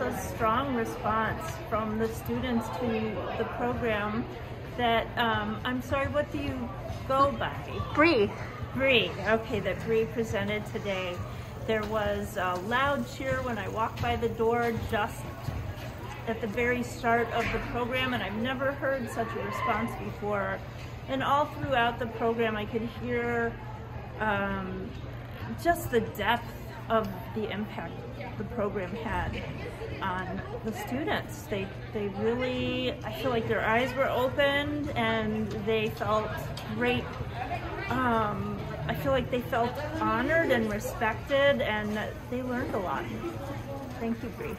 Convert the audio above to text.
A strong response from the students to the program that, um, I'm sorry, what do you go by? Brie. Brie, okay, that Brie presented today. There was a loud cheer when I walked by the door just at the very start of the program and I've never heard such a response before. And all throughout the program I could hear um, just the depth of the impact the program had on the students. They, they really, I feel like their eyes were opened and they felt great. Um, I feel like they felt honored and respected and they learned a lot. Thank you, Brie.